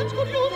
Transcurrió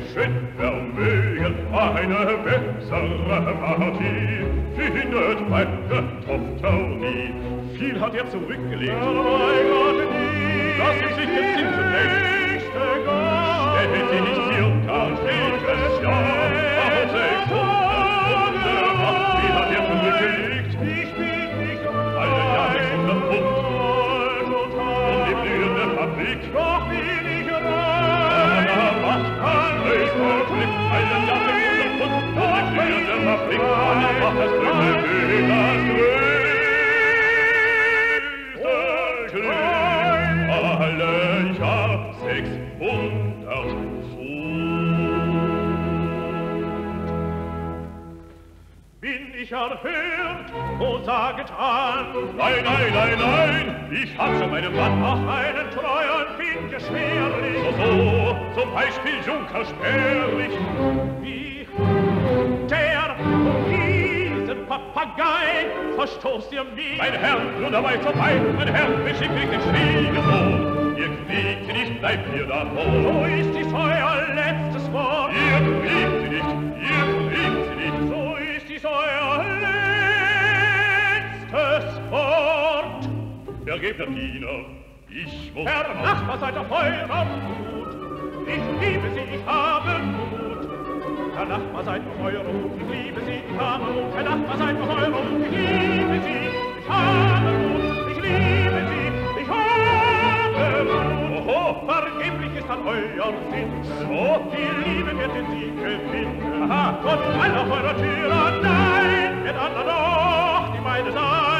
Menschen vermögen eine bessere Partie, findet meine Tochter nie. Viel hat er zurückgelegt. Erhört, oh saget an. Nein, nein, nein, nein, ich hab schon meinem Mann auch einen treuen Fink geschwerlich. So, so, zum Beispiel Junker Sperrlich. Wie der diesen Papagei verstoßt ihr mich. Mein Herr, nun dabei vorbei, mein Herr, beschickt mich den Schwiegersohn. Ihr kriegt nicht, bleibt ihr davon. So ist dies euer Der Diener, ich muss... Herr Nachbar, seid auf eurer Mut. Ich liebe sie, ich habe Mut. Herr Nachbar, seid auf eurer Mut. Ich liebe sie, ich habe Mut. Herr Nachbar, seid auf eurer Mut. Ich liebe sie, ich habe Mut. Ich liebe sie, ich habe Mut. Oho, vergeblich ist an euer Sinn. So, die Liebe wird den Sieg gewinnen. Aha, Gott, all auf eurer Tür, nein, wird wird aller doch die meine sein.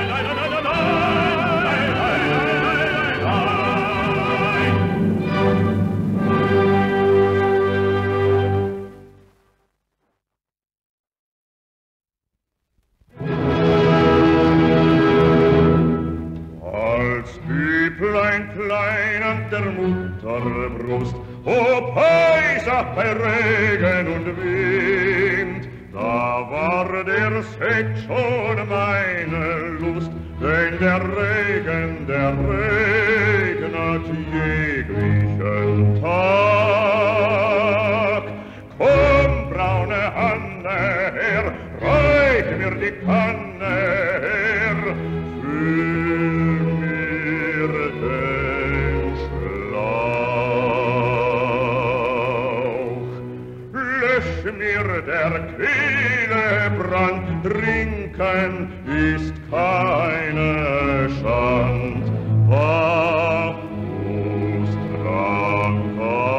der Quelle trinken ist keine Schand. Bacchus trank auch.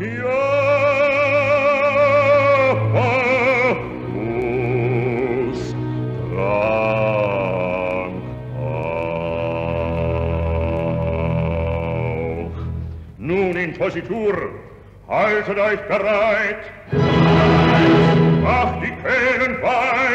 Ja, Bacchus trank auch. Nun in Positur, haltet euch bereit. Macht die Kehlen weit.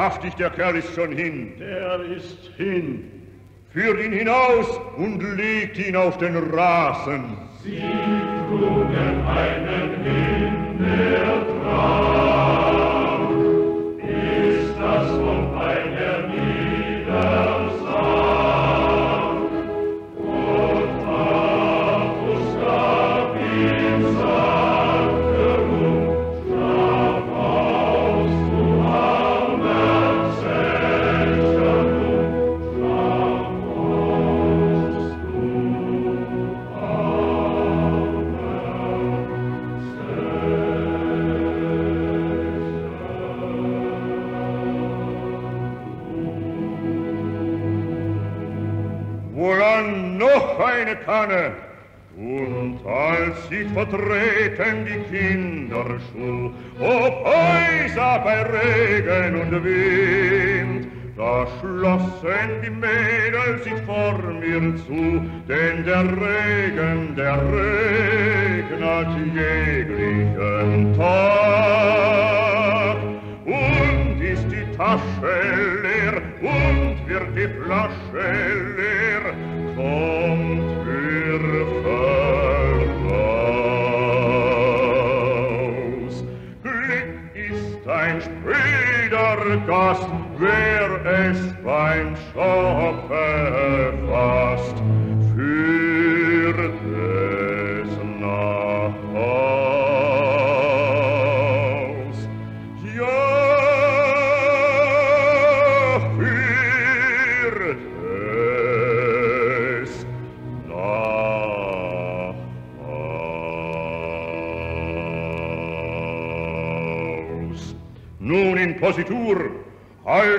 Wahrhaftig, der Kerl ist schon hin. Der ist hin. Führt ihn hinaus und legt ihn auf den Rasen. Wohlan vertreten die Kinderschuh, ob Häuser bei Regen und Wind. Da schlossen die Mädel sich vor mir zu, denn der Regen, der regnet jeglichen Tag. Und ist die Tasche leer und wird die Flasche leer, Gast, wer es beim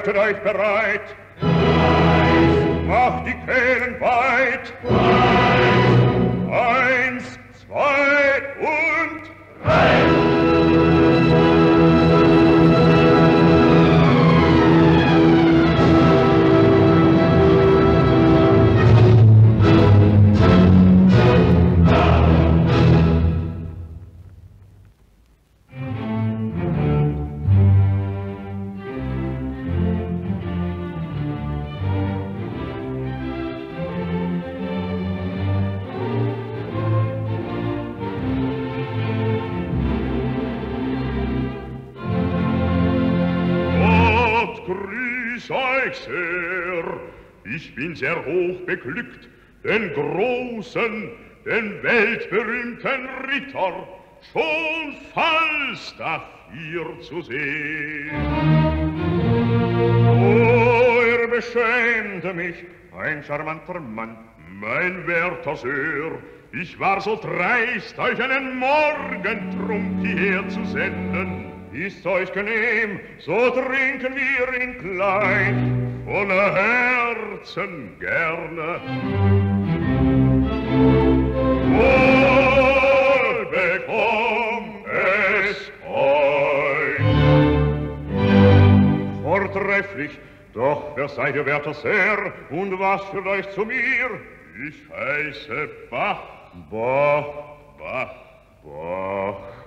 Haltet euch bereit. Euch sehr. Ich bin sehr hoch beglückt, den großen, den weltberühmten Ritter schon Falstaff hier zu sehen. Oh, er beschämte mich, ein charmanter Mann. Mein werter Sir, ich war so dreist, euch einen Morgentrunk hierher zu senden. Ist euch genehm, so trinken wir ihn gleich, voller Herzen gerne. Wohl bekomm es euch. Vortrefflich, doch wer seid ihr, werter Sir, und was führt euch zu mir? Ich heiße Bach. Bach, Bach, Bach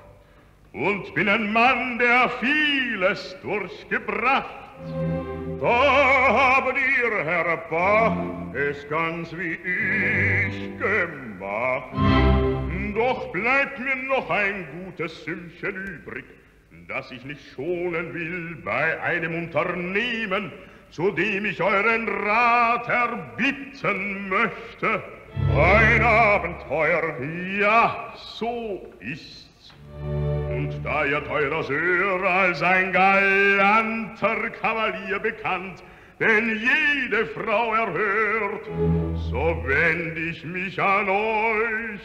und bin ein Mann, der vieles durchgebracht. Da habt ihr, Herr Bach, es ganz wie ich gemacht. Doch bleibt mir noch ein gutes Sümmchen übrig, das ich nicht schonen will bei einem Unternehmen, zu dem ich euren Rat erbitten möchte. Ein Abenteuer. Ja, so ist's. Und da ihr teurer Sir als ein galanter Kavalier bekannt, den jede Frau erhört, so wend ich mich an euch.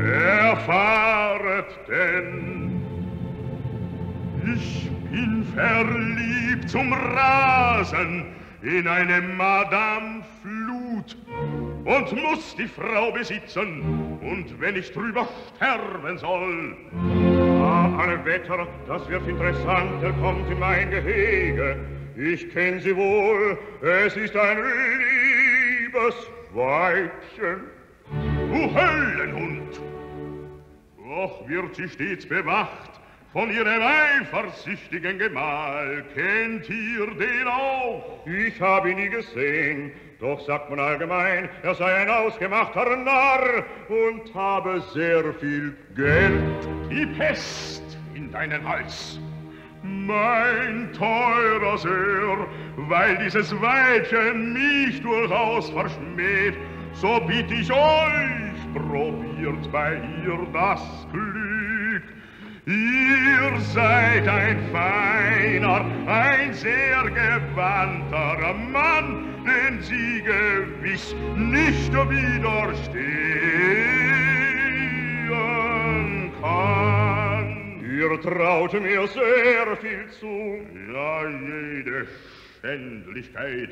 Erfahret denn, ich bin verliebt zum Rasen in eine Madame Flut und muss die Frau besitzen, und wenn ich drüber sterben soll. Ah, alle Wetter, das wird interessant, er kommt in mein Gehege. Ich kenn sie wohl, es ist ein liebes Weibchen. Du Höllenhund! Doch wird sie stets bewacht von ihrem eifersüchtigen Gemahl. Kennt ihr den auch? Ich hab ihn nie gesehen, doch sagt man allgemein, er sei ein ausgemachter Narr und habe sehr viel Geld. Die Pest in deinen Hals. Mein teurer Sir, weil dieses Weibchen mich durchaus verschmäht, so bitt ich euch, probiert bei ihr das Glück. Ihr seid ein feiner, ein sehr gewandter Mann, den sie gewiss nicht widerstehen kann. Ihr traut mir sehr viel zu. Ja, jede Schändlichkeit.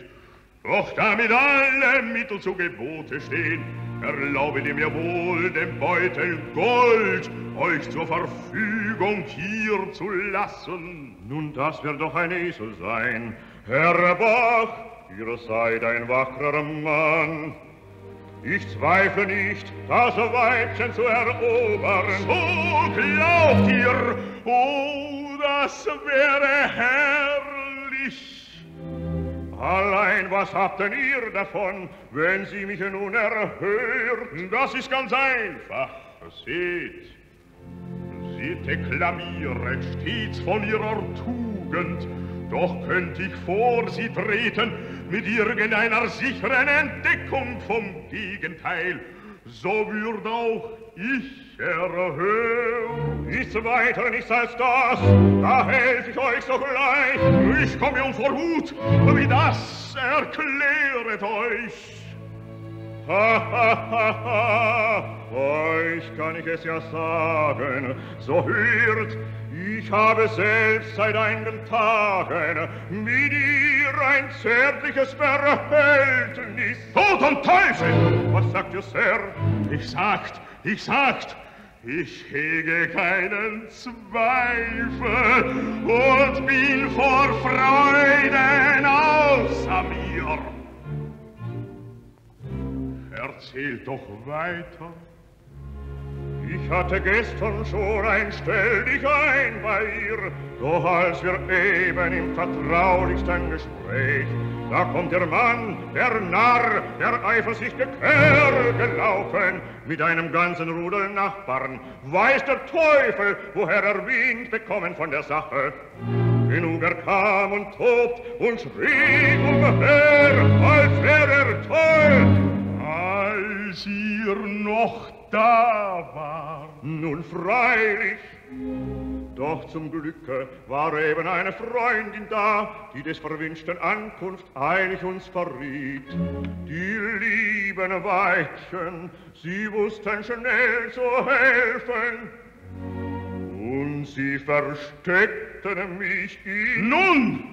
Doch damit alle Mittel zu Gebote stehen, erlaubet ihr mir wohl, den Beutel Gold euch zur Verfügung hier zu lassen. Nun, das wird doch ein Esel sein. Herr Bach, ihr seid ein wackerer Mann. Ich zweifle nicht, das Weibchen zu erobern. So glaubt ihr, oh, das wäre herrlich. Allein, was habt denn ihr davon, wenn sie mich nun erhört? Das ist ganz einfach. Seht, sie deklamiert stets von ihrer Tugend, doch könnt ich vor sie treten mit irgendeiner sicheren Entdeckung vom Gegenteil, so würd auch ich erhören. Nichts weiter, nichts als das, da helf ich euch sogleich. Ich komme um vor Hut, wie das erkläret euch. Ha, ha, ha, ha. Euch kann ich es ja sagen, so hört, ich habe selbst seit einigen Tagen mit ihr ein zärtliches Verhältnis. Tod und Teufel! Was sagt ihr, Sir? Ich sagt, ich sagt, ich hege keinen Zweifel und bin vor Freuden außer mir. Erzählt doch weiter. Ich hatte gestern schon ein Stell dich ein bei ihr, doch als wir eben im vertraulichsten Gespräch, da kommt der Mann, der Narr, der eifersüchtige Kerl gelaufen, mit einem ganzen Rudel Nachbarn, weiß der Teufel, woher er Wind bekommen von der Sache. Genug er kam und tobt und schrie umher, als wär er toll. Als ihr noch da war. Nun freilich, doch zum Glücke war eben eine Freundin da, die des verwünschten Ankunft eilig uns verriet. Die lieben Weibchen, sie wussten schnell zu helfen, und sie versteckten mich in... Nun!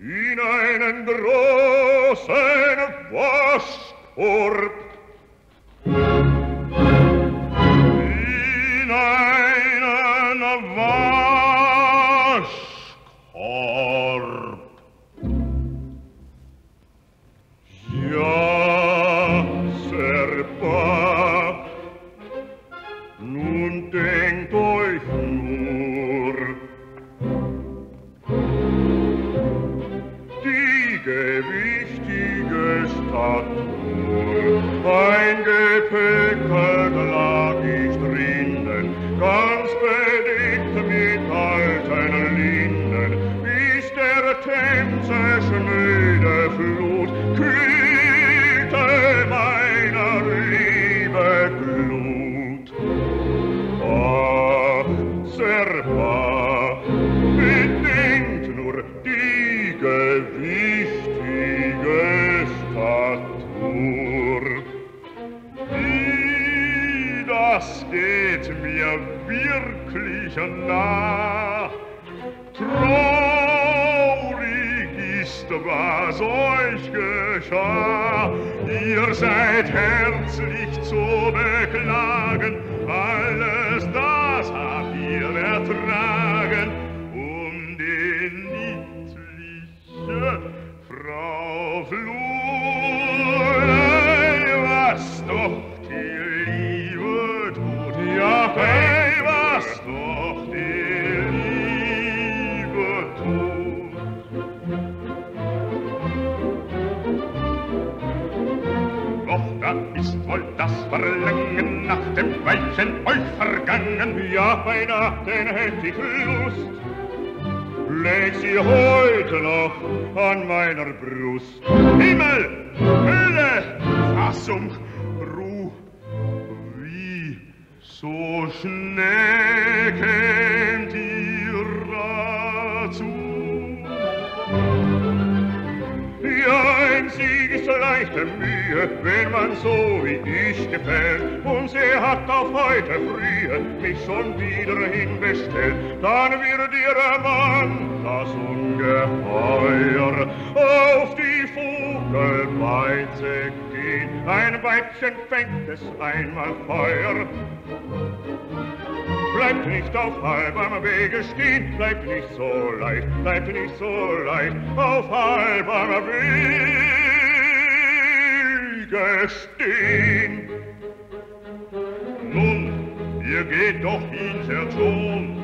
In einen großen Waschkorb. Gewichtige Statur, ein Gepäckel lag zerschmüde Flut kühlte meiner Liebe Glut. Ah, Serpa, bedenkt nur die gewichtige Statur. Wie das geht mir wirklich nah, Trost ist, was euch geschah. Ihr seid herzlich zu beklagen. Alles das habt ihr ertragen. Um die niedliche Frau Flur, wohl das Verlangen nach dem Weibchen euch vergangen. Ja, bei Nachten hätt ich Lust, leg sie heute noch an meiner Brust. Himmel, Hölle, Fassung, Ruh, wie so schnell kämt ihr dazu. Ja, ein Sieg ist leichte Mühe, wenn man so wie ich gefällt. Und sie hat auf heute frühe mich schon wieder hinbestellt. Dann wird ihr Mann, das Ungeheuer, auf die Vogelbeize gehen. Ein Weibchen fängt es einmal Feuer. Bleibt nicht auf halbem Wege stehen, bleibt nicht so leicht, bleibt nicht so leicht auf halbem Wege stehen. Nun, ihr geht doch hin, Herr Sohn,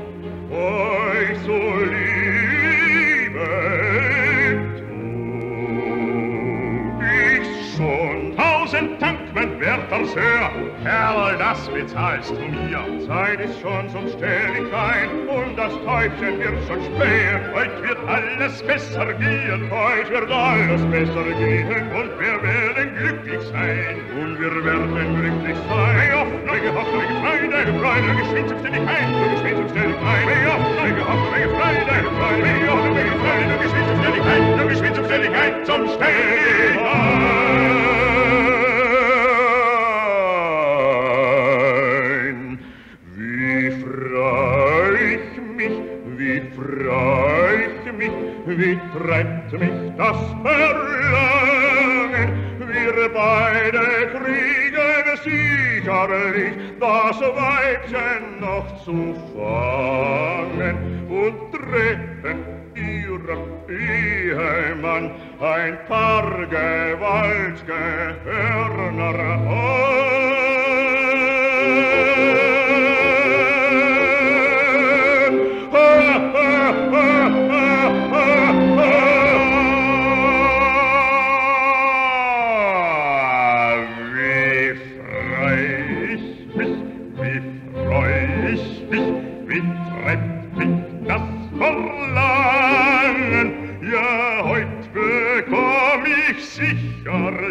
Euch so liebe tu ich schon. Tausend Dank, mein werter Sir. Kerl, das bezahlst du mir. Zeit ist schon, sonst stell ich ein, und das Täubchen wird schon spähen. Heut wird alles besser gehen. Heut wird alles besser gehen, Und wir werden glücklich sein. und wir werden glücklich sein. Hey, Hoffnung, Hoffnung, wege Freude, wege Freude, wege Geschwindigkeit, wege Geschwindigkeit, Hey, Hoffnung, wege Hoffnung, wege Freude, Freude, wege Hoffnung, Freude, wege Geschwindigkeit, wege Geschwindigkeit zum Stehen. trennt mich das Verlangen. Wir beide kriegen sicherlich das Weibchen noch zu fangen und treten ihrem Ehemann ein paar gewaltige Hörner auf.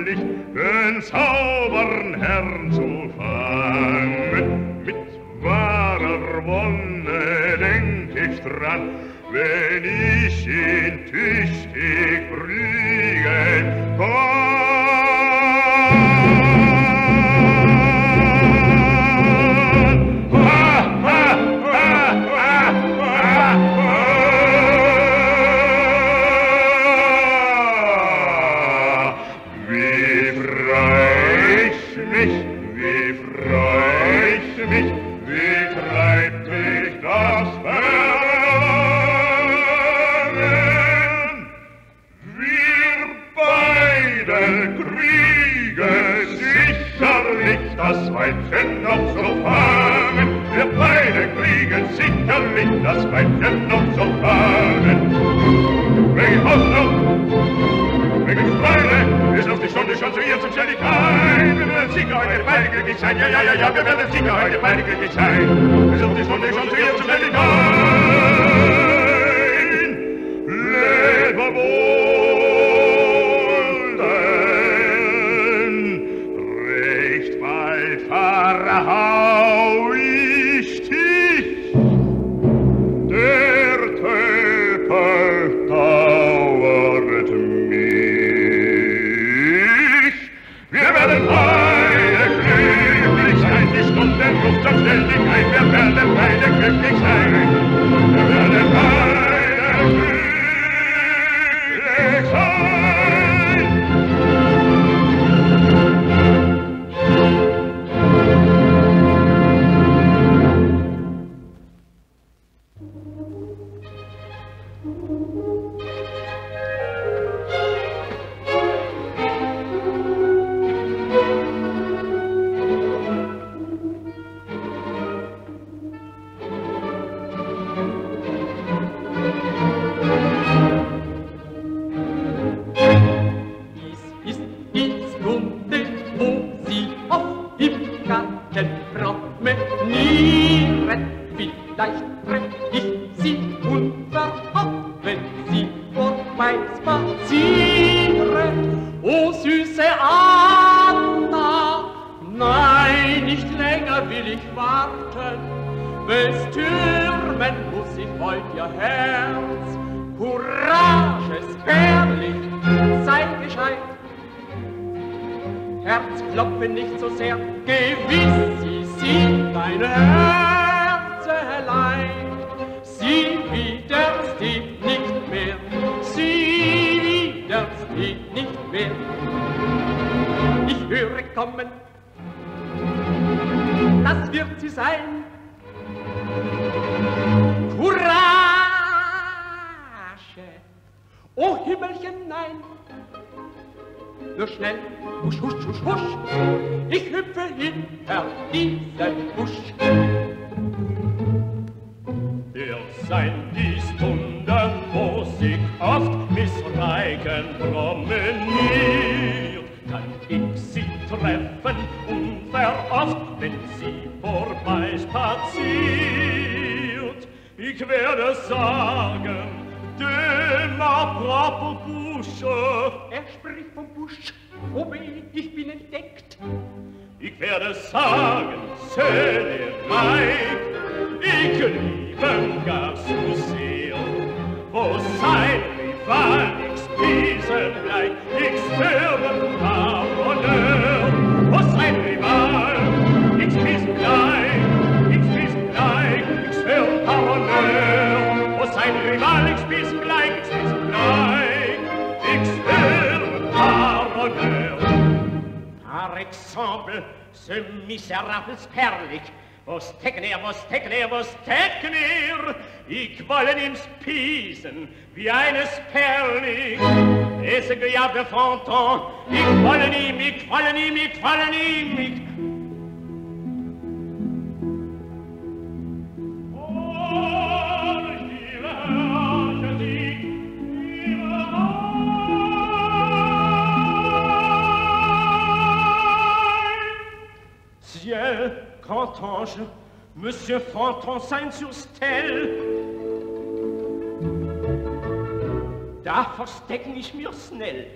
fröhlich, den saubern Herrn zu fangen. Mit wahrer Wonne denk ich dran, wenn ich ihn tüchtig prügeln kann. kriegen sicherlich das Weinen noch zu fahren. Wegen Hoffnung, wegen Freude, ist auf die Stunde schon zu ihr zum Schellig ein. Wir werden sicher heute beide sein, ja, ja, ja, ja, wir werden sicher heute beide sein. Ist auf die Stunde schon zu ihr zum Schellig ein. Lebe wohl! Ich werde sagen, Söhne mein, ich liebe gar zu sehr. Wo sein Rival ich spiesen gleich, ich störe am Honneur. Wo sein Rival ich spiesen gleich, ich spiesen gleich, ich störe am Honneur. Wo sein Rival ich spiesen gleich, ich spiesen gleich, ich störe am Honneur exemple, ce misérable Sperlich, was tecken er, was tecken er, was tecken er? Ich wollen ihm spießen, wie eines Perlig. Es gejagt de Fonton, ich wollen ihm, ich wollen ihm, ich wollen ihm, ich grand ange, Monsieur Fanton sur Stell. Da verstecken ich mir schnell.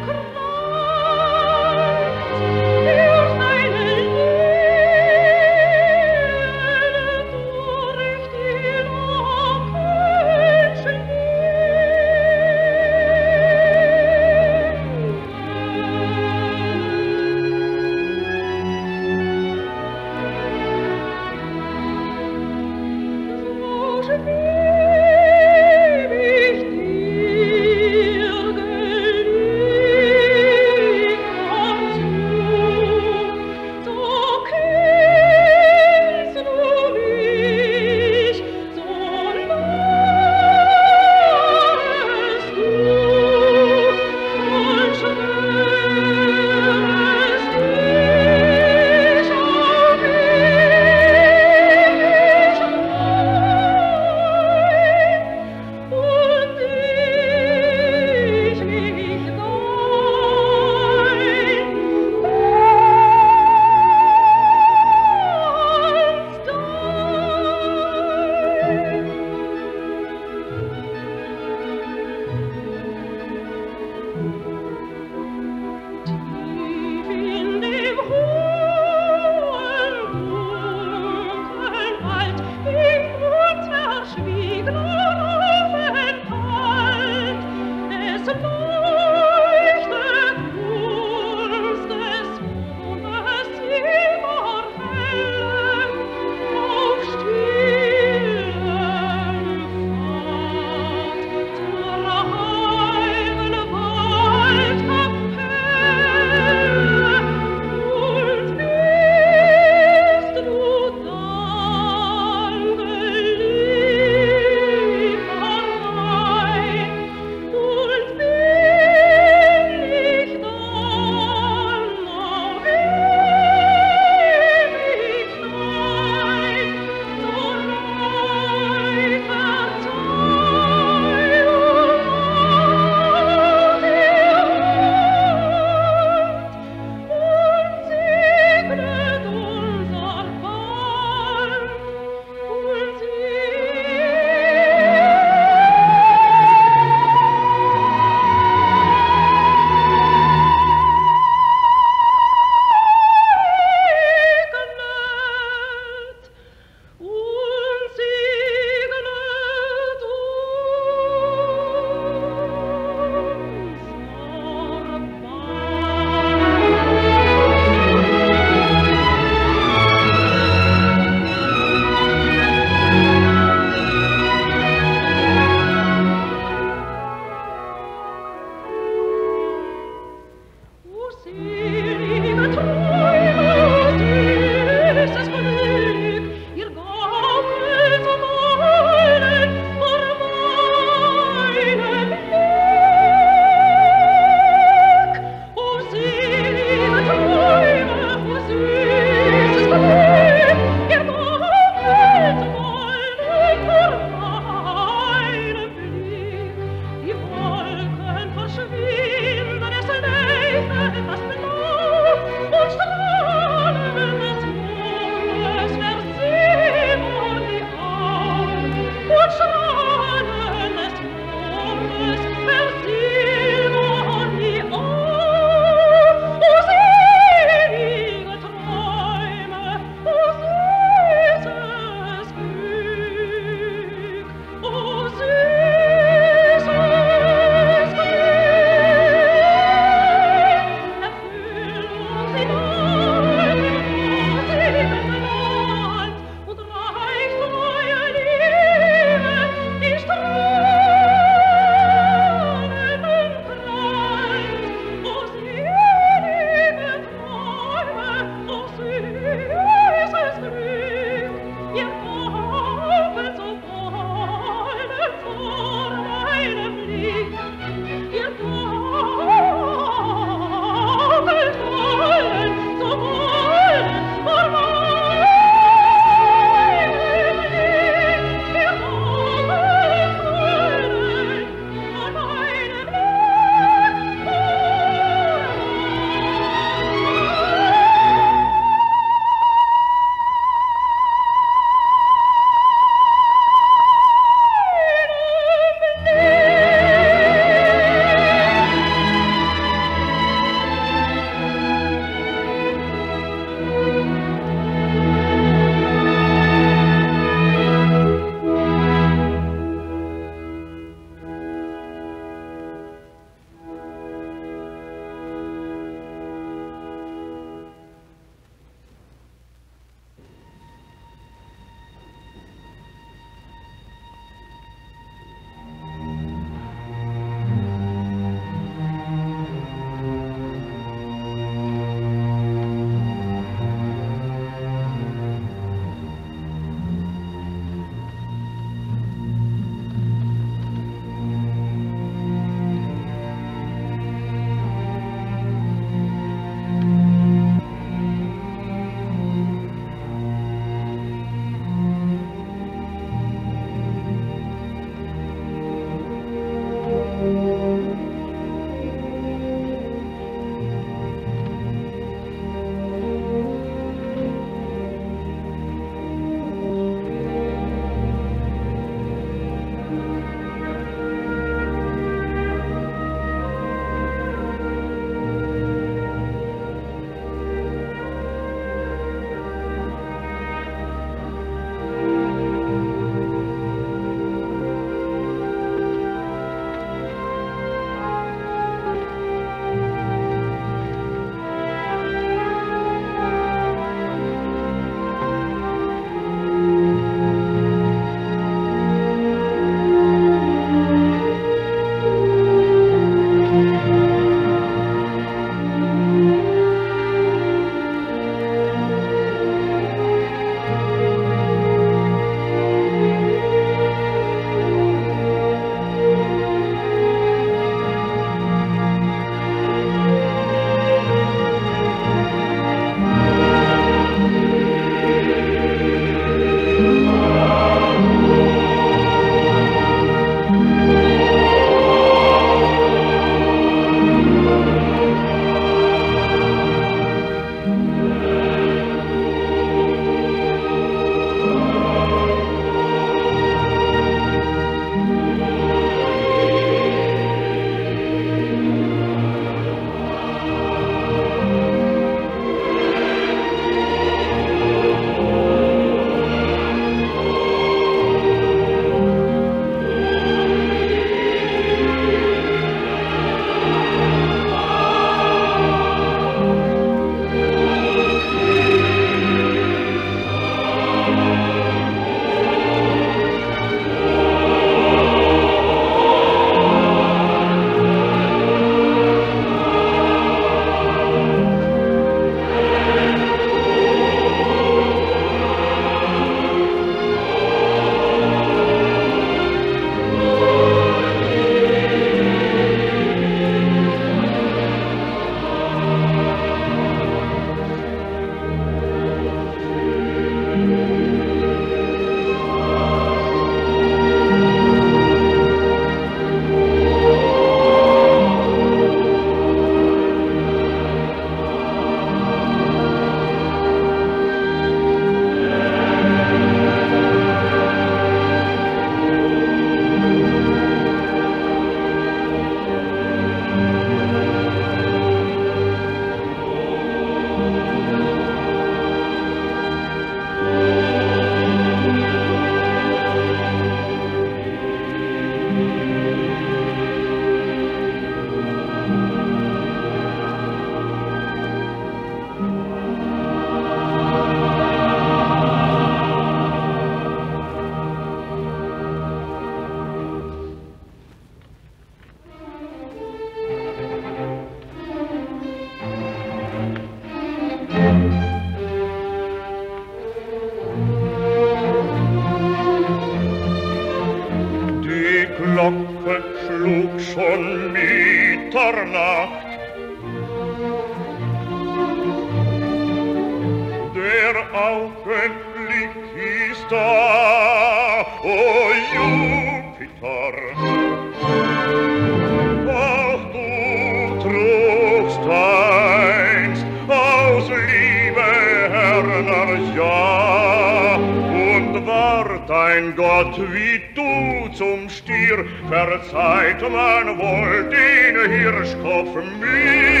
Ein Gott wie du zum Stier, verzeiht man wohl den Hirschkopf mir.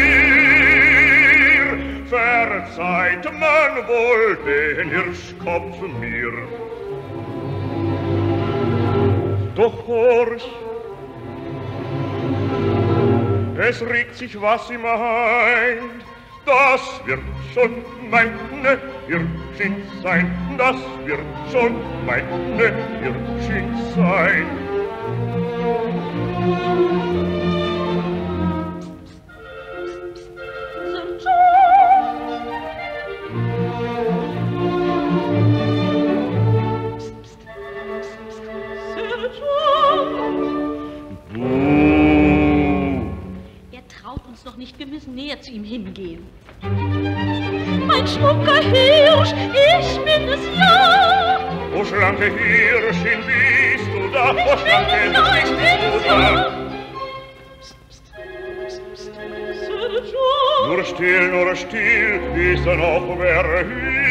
Verzeiht man wohl den Hirschkopf mir. Doch horch, es regt sich was im Hain, das wird schon meine Hirschin sein, das wird schon meine Hirschin sein. nicht, wir müssen näher zu ihm hingehen. Mein schmucker Hirsch, schlanke Hirschin bist du da, Ich oh schlanke Hirschin bist du da. Nur still, nur still, ist er noch wer hier.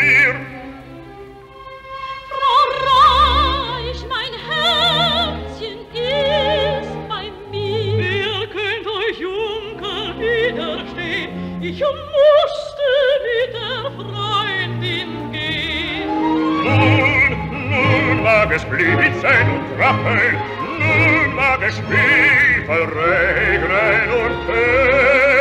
Mag es blitzen und racheln, nun mag es Stiefel regnen und Pech.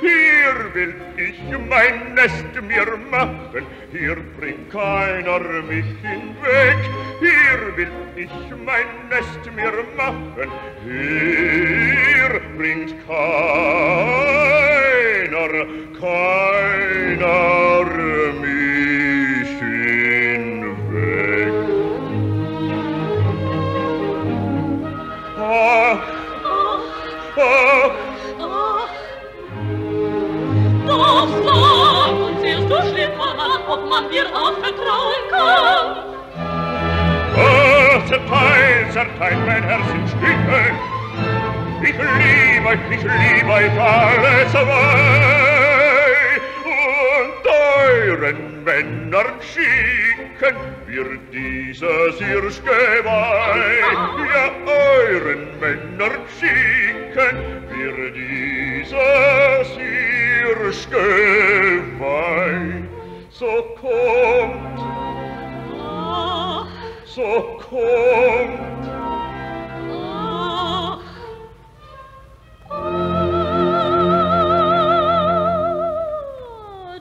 Hier will ich mein Nest mir machen, hier bringt keiner mich hinweg. Hier will ich mein Nest mir machen, hier bringt keiner, keiner ob man dir auch vertrauen kann. Oh, zerteilt, zerteilt mein Herz in Stücke. Ich lieb euch, ich lieb euch alle zwei. Und euren Männern schicken wir dieses Hirschgeweih. Ja, euren Männern schicken wir dieses Hirschgeweih so kommt ach. So kommt ach ah,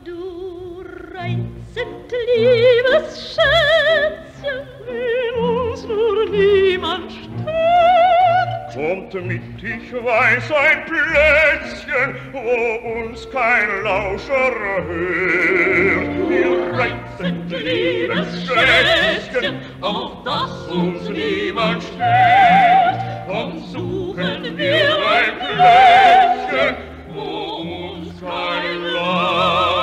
du reizend liebes schätzchen will uns nur niemand Kommt mit, ich weiß ein Plätzchen, wo uns kein Lauscher hört. Wir reizen liebes Schätzchen, auf das uns niemand stört. Komm, suchen wir ein Plätzchen, wo uns kein Lauscher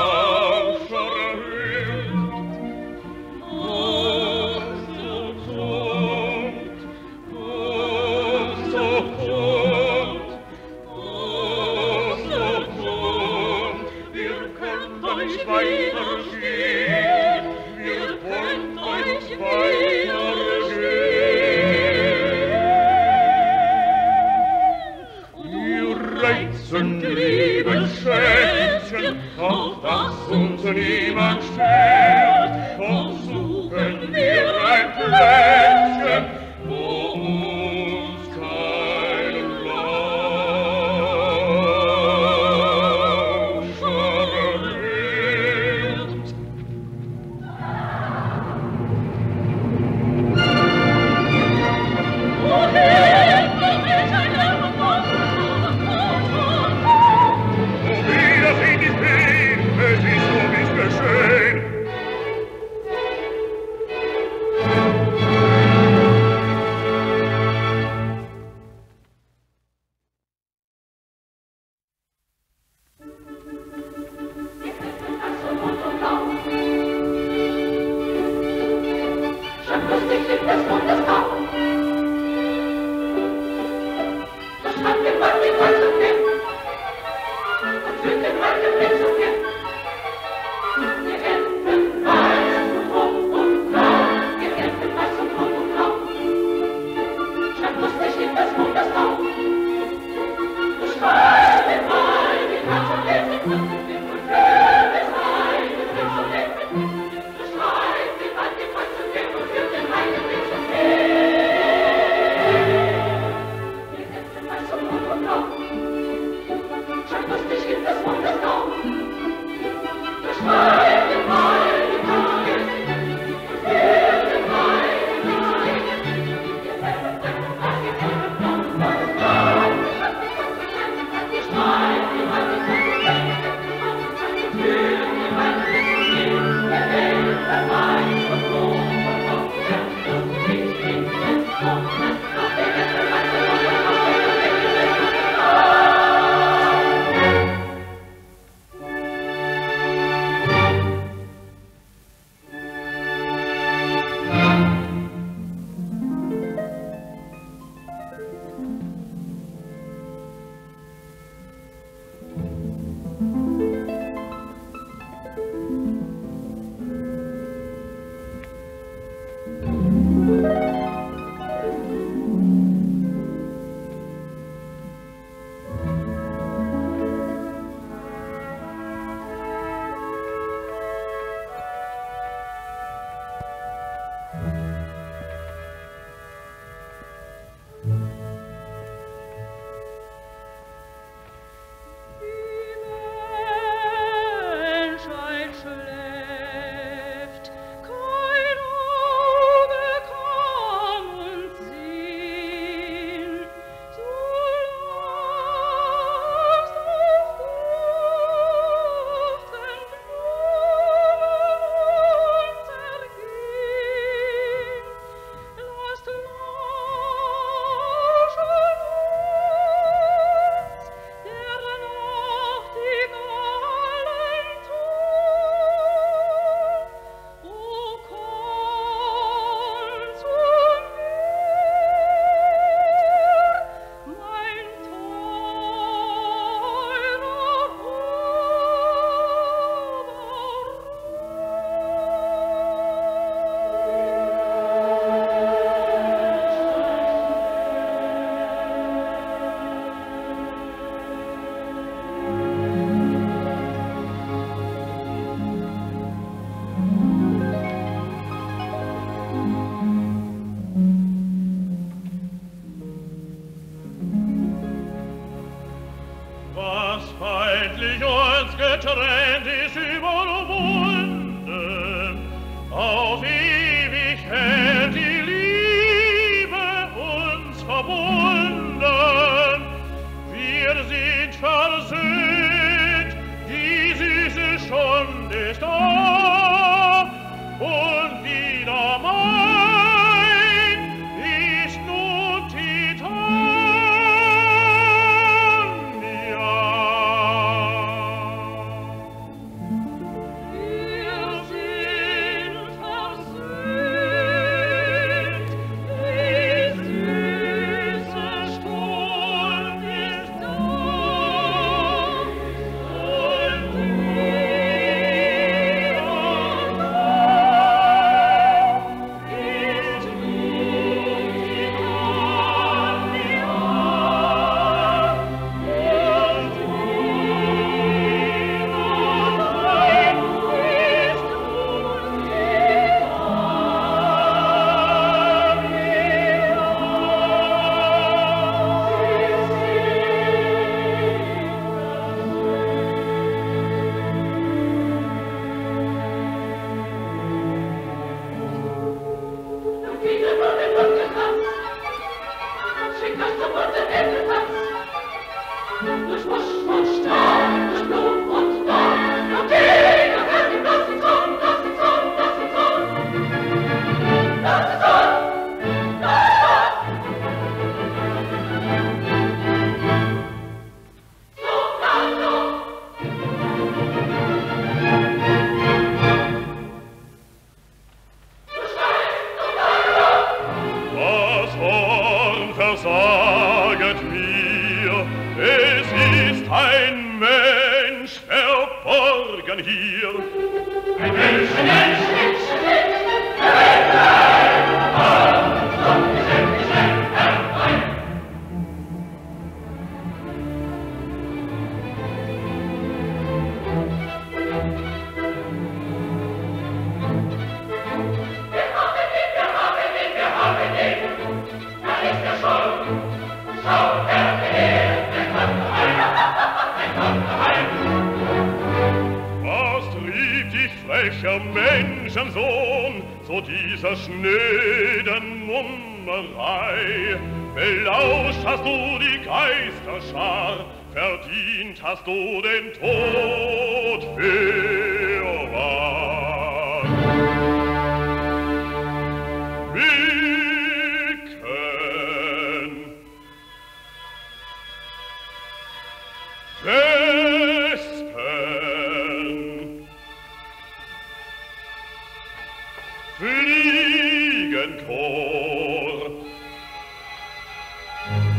Fliegenchor.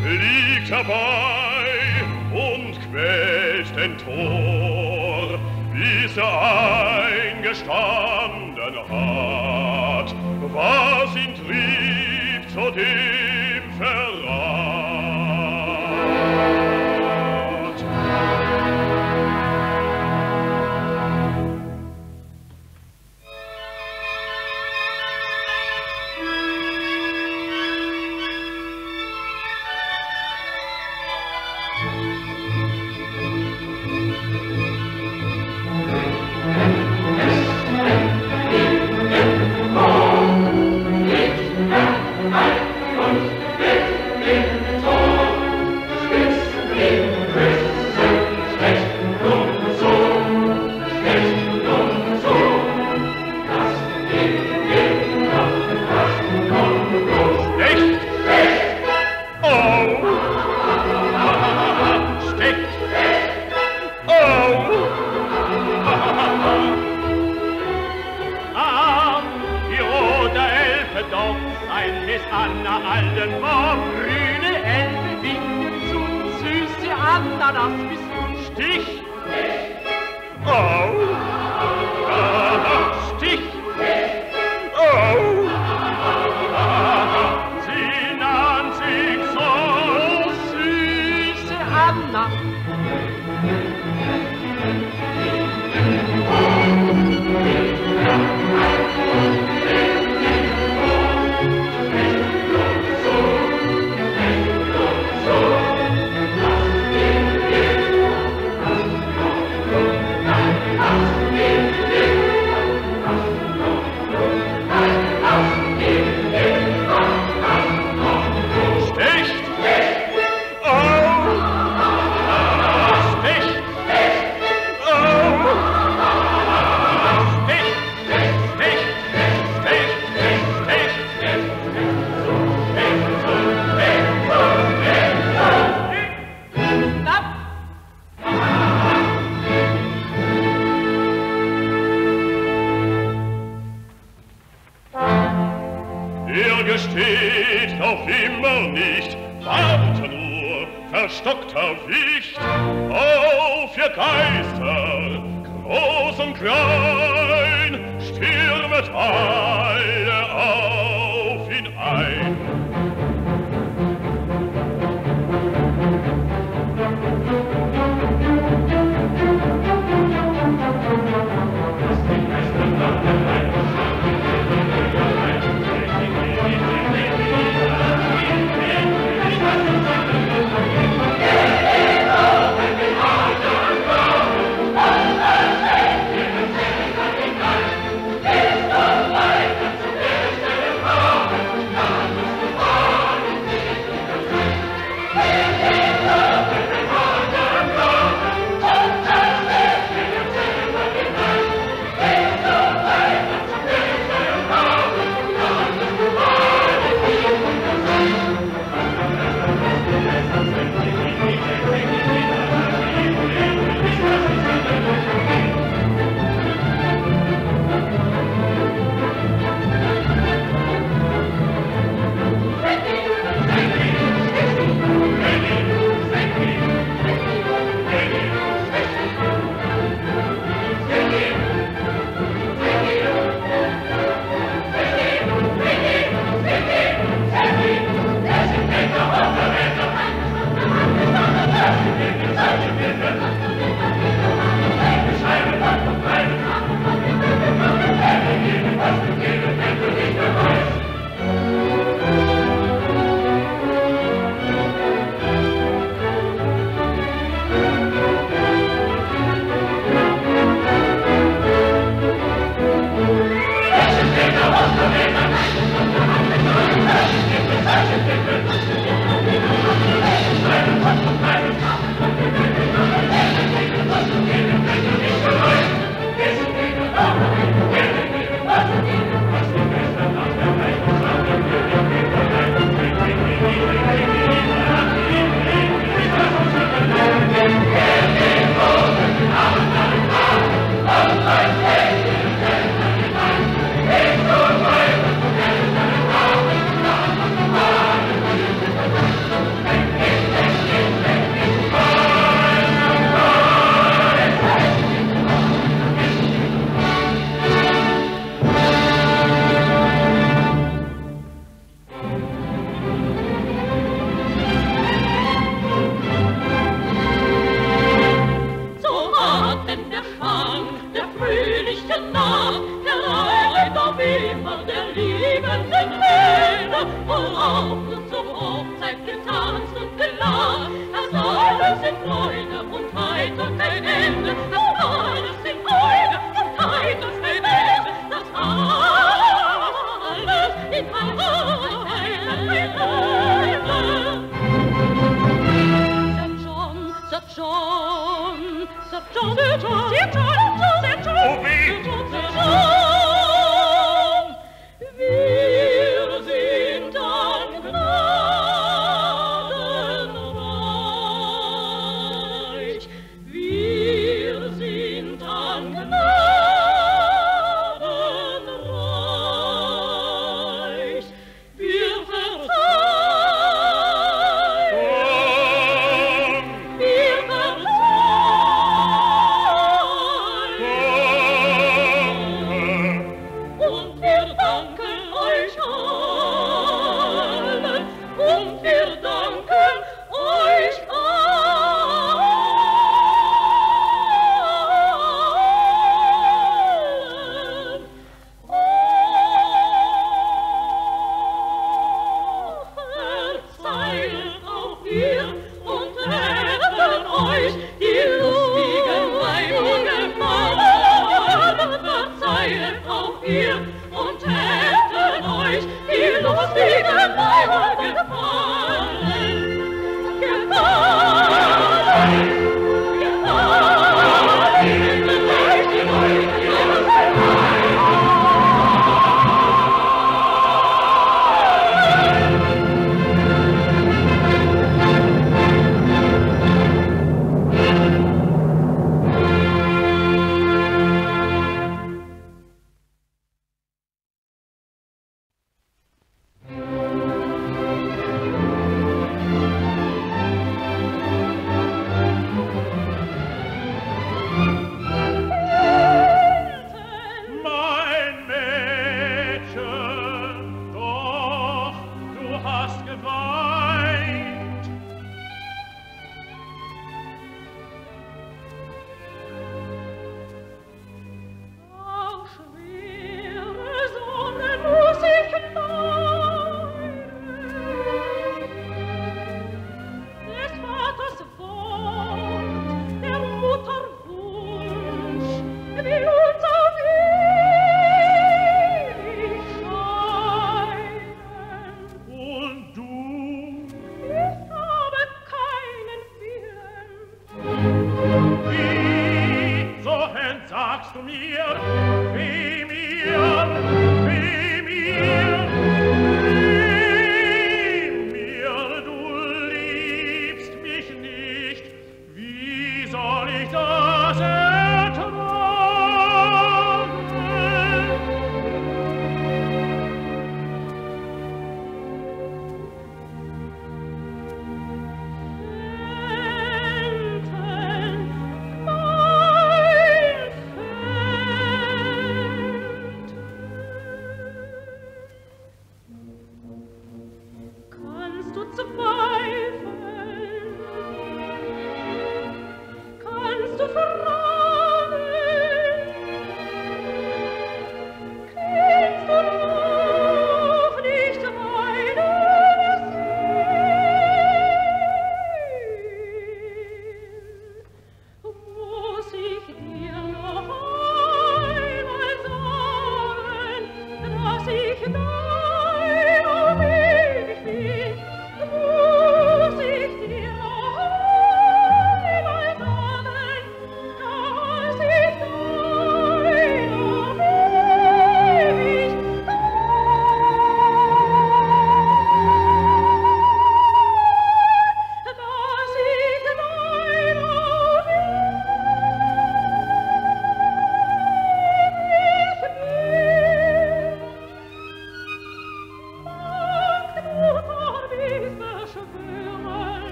Fliegt herbei und quält den Tor, bis er eingestanden hat, was ihn trieb zu dem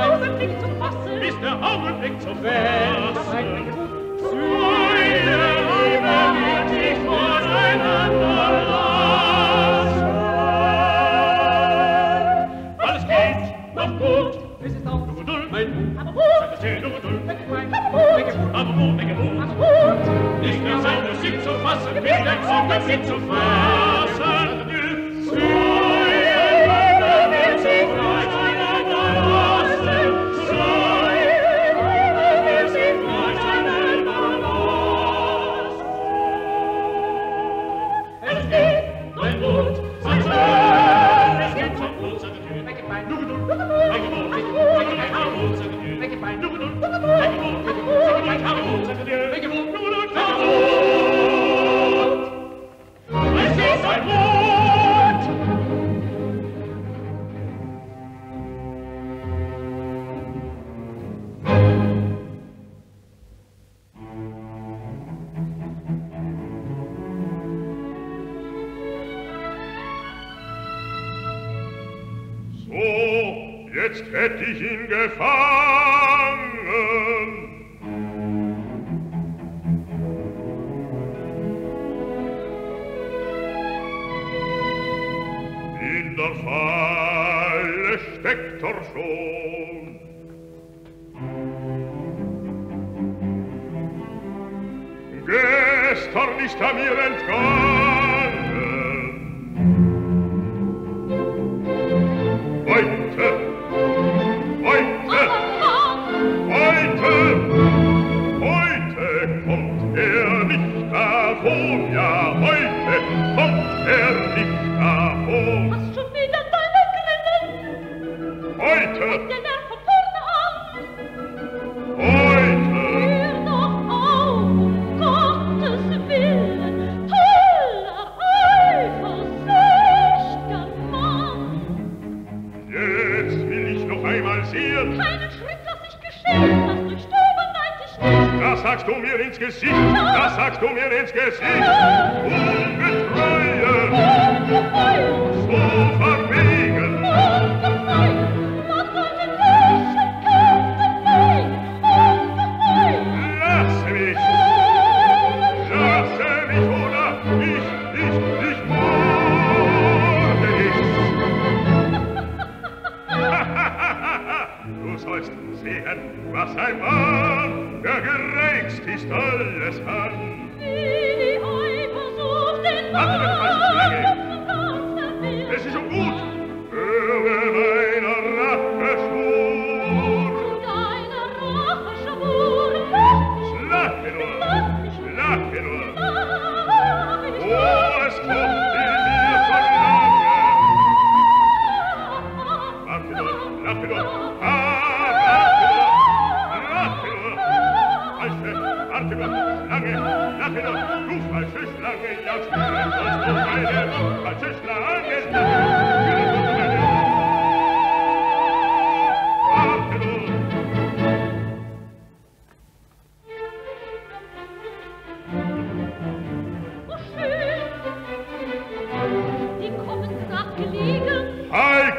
Augenblick zu fassen. Ist der Augenblick zu fassen. Süße Liebe wird dich voneinander gut. Ist auch Geduld. Aber gut. Aber gut. Aber gut. Nicht mehr seine Sieg zu fassen. Wie der Zucker sie zu fassen.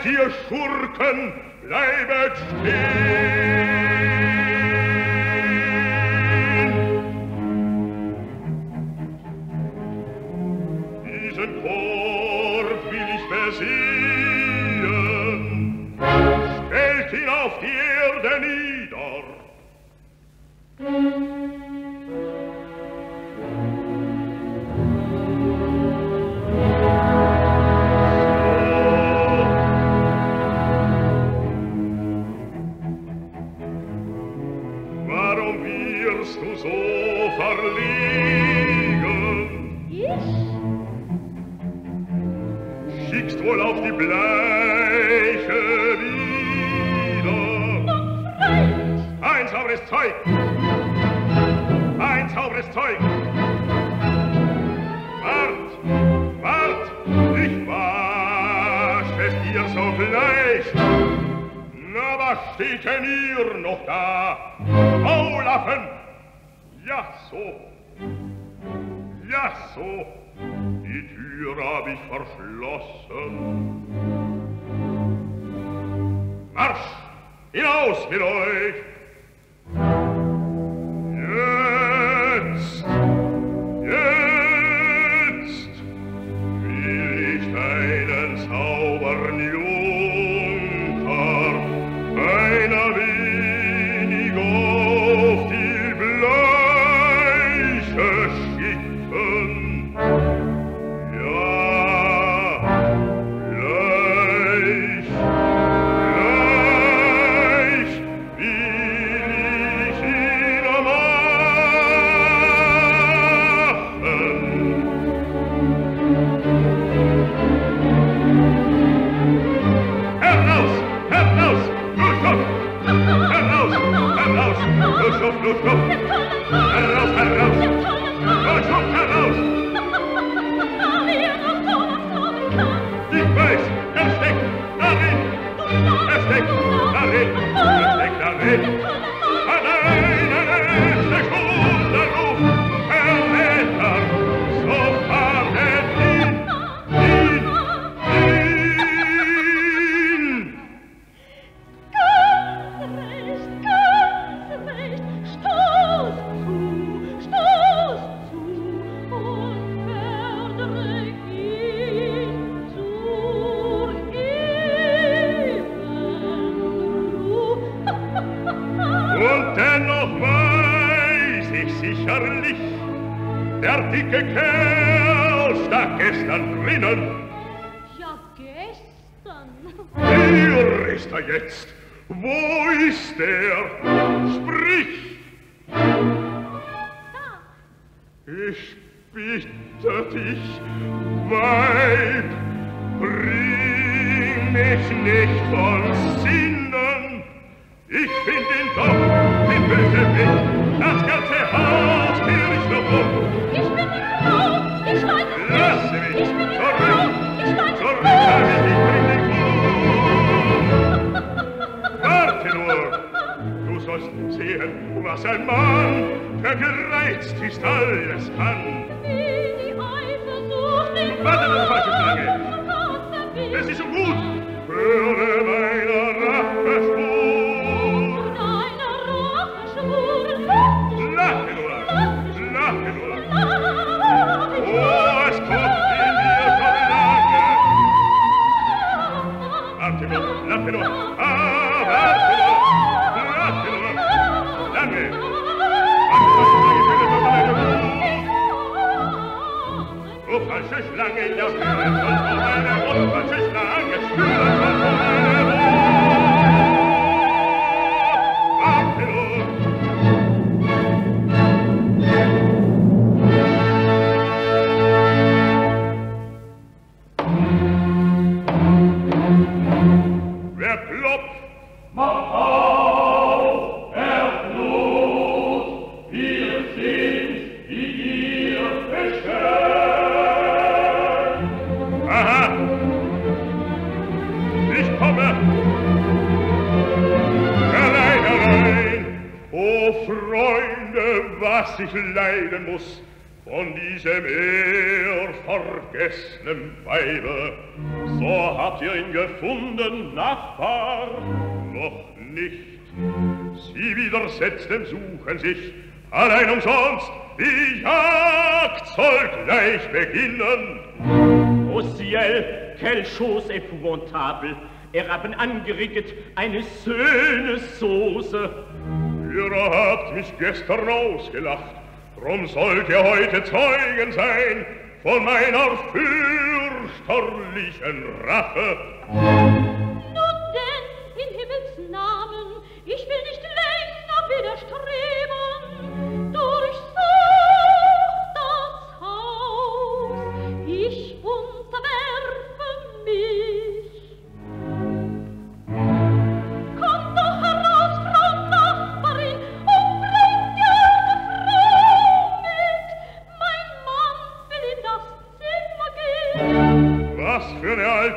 ihr Schurken, bleibet stehen! aquella gefunden, Nachbar? Noch nicht. Sie widersetzt Suchen sich, allein umsonst, die Jagd soll gleich beginnen. Au ciel, quelle chose épouvantable! Er haben angerichtet eine schöne Soße. Ihr habt mich gestern ausgelacht, drum sollt ihr heute Zeugen sein. von meiner fürchterlichen Rache.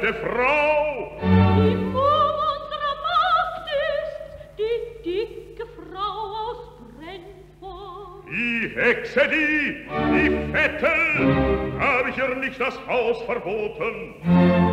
verehrte Frau! Die Form unserer Macht ist die dicke Frau aus Brennfort. Die Hexe, die, die Vettel, habe ich ihr nicht das Haus verboten.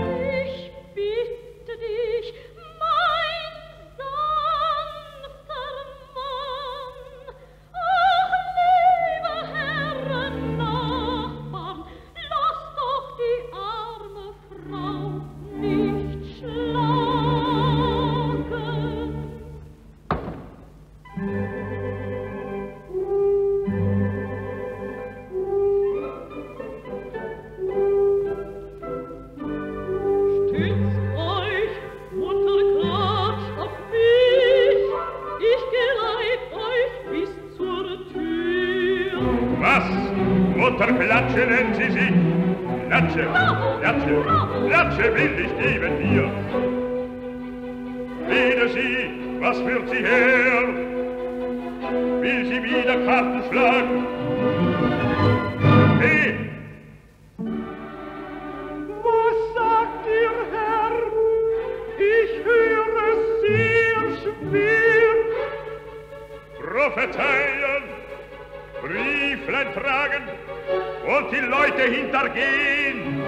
sollt die Leute hintergehen.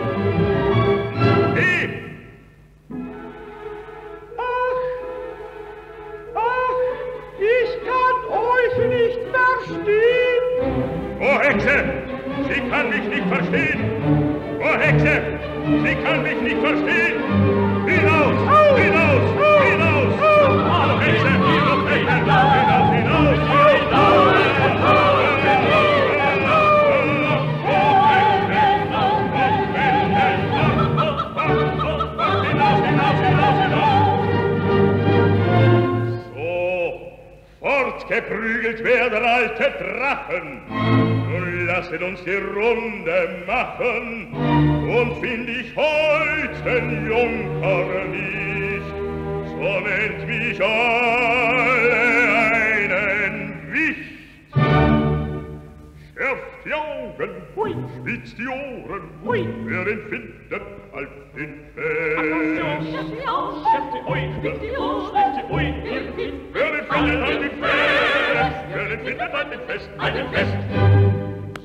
Ich! Ach, ach, ich kann euch nicht verstehen. O oh Hexe, sie kann mich nicht verstehen. O oh Hexe, sie kann mich nicht verstehen. Hinaus, hinaus, hinaus. Oh, Hexe, die Luft geprügelt werden alte Drachen. Nun lasset uns die Runde machen und find ich heute Junker nicht, so nennt mich alle die Augen, hui, spitz die Ohren, hui, wer ihn findet, halt ihn fest. Attention, schlau, schäft wer ihn findet, halt ihn fest, wer ihn findet, halt ihn fest, halt ihn fest.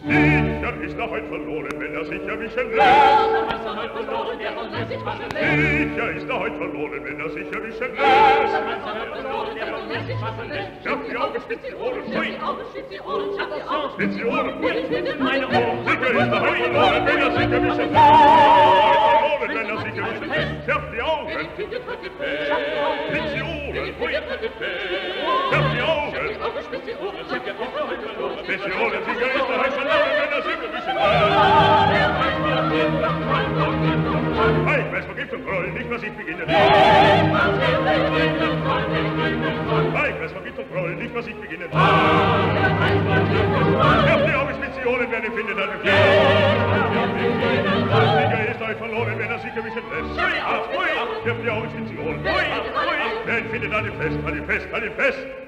Sicher ist er heut verloren, wenn er sich erwischen lässt. Werner er heut verloren, der von Leipzig was er lässt. Sicher ist er heut verloren, wenn er sich erwischen lässt. Werner ist er heut verloren, der von Leipzig was er lässt. Schaff die Augen, spitz die Ohren, schaff die Augen, spitz die Ohren, schaff die Augen, spitz die Ohren. Will ich mit in meine Ohren. Sicher ist er heut verloren, wenn er sich erwischen lässt. Wenn er sich erwischen lässt, schaff die Augen. Spitz die Ohren, schaff die Augen, spitz die Ohren, schaff die Augen, spitz die Ohren, schaff die Augen, hui. findet, hat den Fest.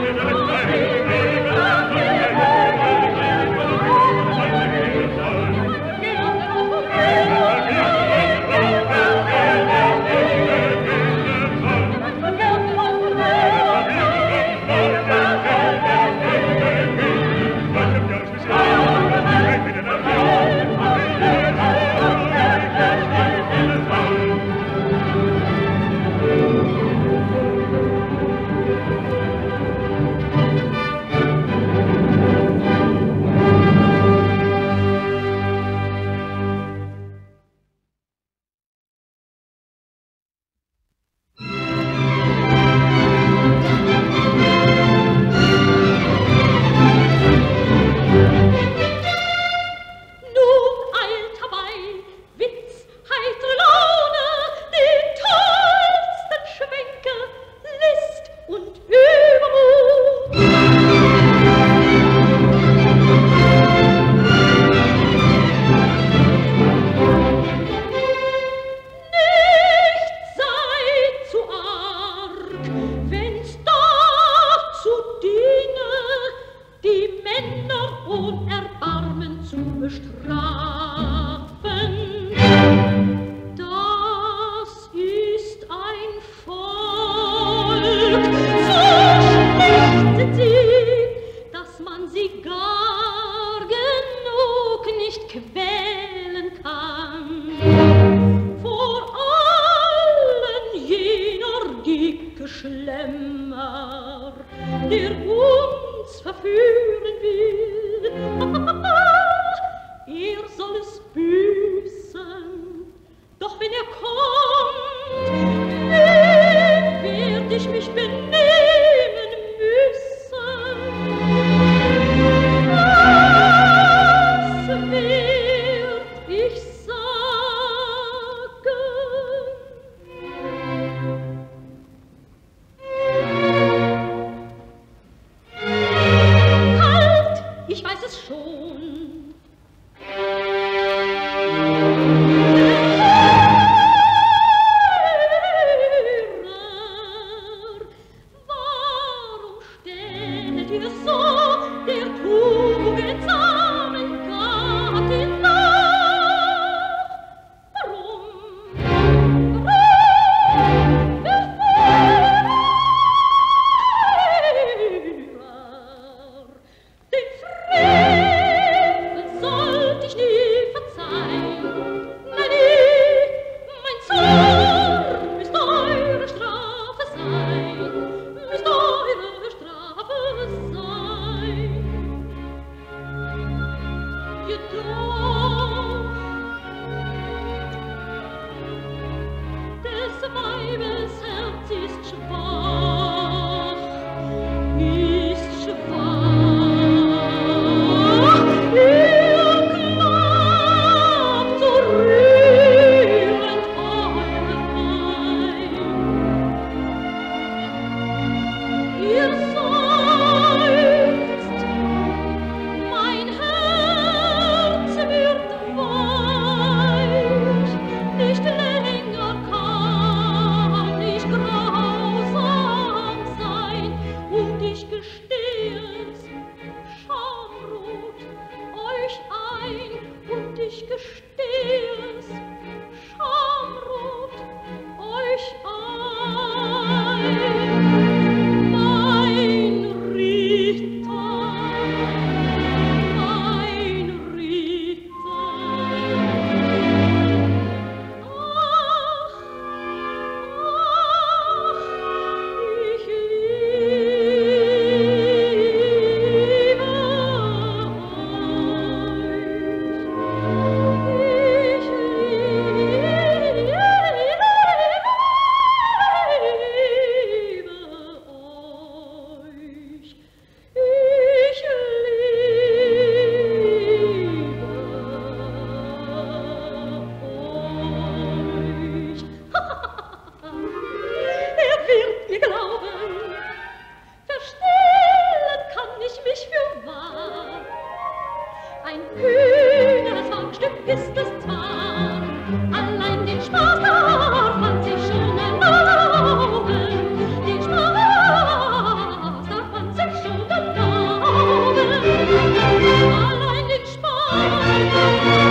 Música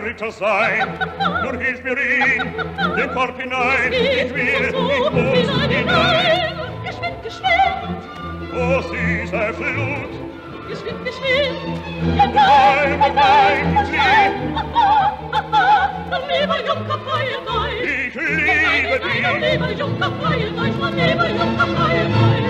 Ritter sein. Nur hilf mir ihn, den Korb hinein. Ich will, ich muss hinein. Geschwind, geschwind. O süße Flut. Geschwind, geschwind. Hinein, ich lieb. Lieber Junker, euch. Ich liebe dich. Lieber Junker, freue euch. Lieber Junker, freue euch.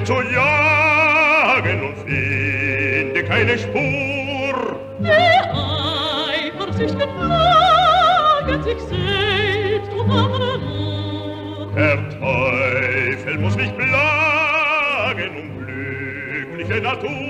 Vögel zu jagen und finde keine Spur. Der eifersüchtige plaget sich selbst um andere Nur. Der Teufel muss mich plagen um glückliche Natur.